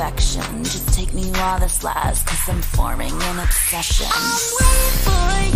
perfection. Just take me while this lasts, cause I'm forming an obsession. I'm waiting for you.